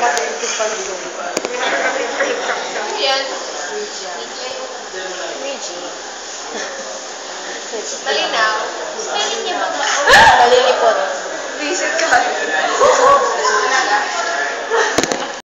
Mabait pa ito. Yan? Ouija. Malinaw.